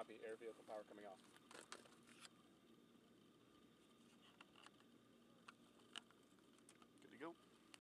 Copy, air vehicle power coming off.